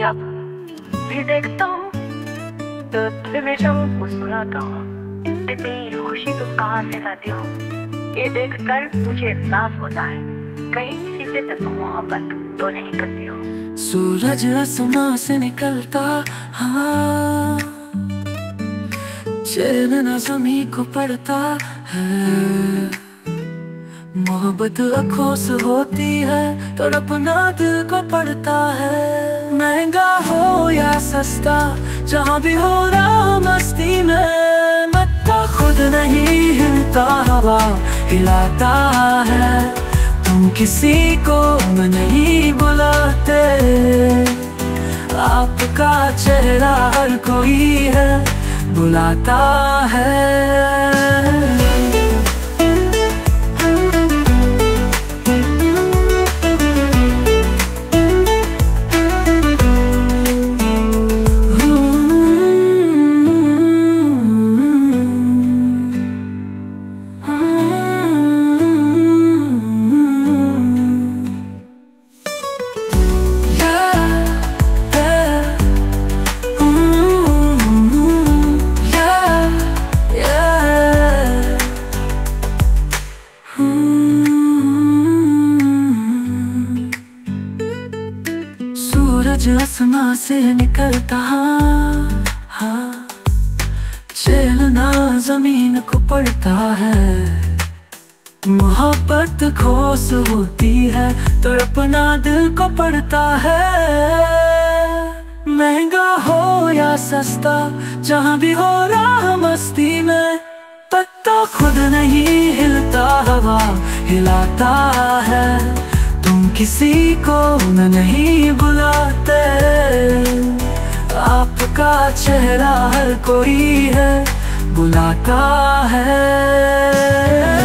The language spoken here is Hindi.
देखता हूँ। तो टेलीविज़न मुस्कुराता हूँ। खुशी कहाँ से लाती हूँ? ये देखकर मुझे एहसास होता है, कहीं किसी से तो मोहब्बत तो नहीं करती हो। सूरज आसमां से निकलता हाँ। चेहरा जमी को पड़ता है। मोहब्बत आँखों से होती है तो अपना दिल को पड़ता है। महँगा हो या सस्ता, जहाँ भी हो रहा मस्ती में। मत्ता खुद नहीं हिलता, हवा हिलाता है। तुम किसी को नहीं बुलाते। आपका चेहरा हर कोई है, बुलाता है। सूरज आसमां से निकलता हाँ। चलना ज़मीन को पड़ता है। मोहब्बत खोस होती है तो अपना दिल को पड़ता है। महँगा हो या सस्ता, जहाँ भी हो रहा मस्ती में, पत्ता खुद नहीं हिलता, हवा हिलाता है। किसी को नहीं बुलाते। आपका चेहरा हर कोई है बुलाता है।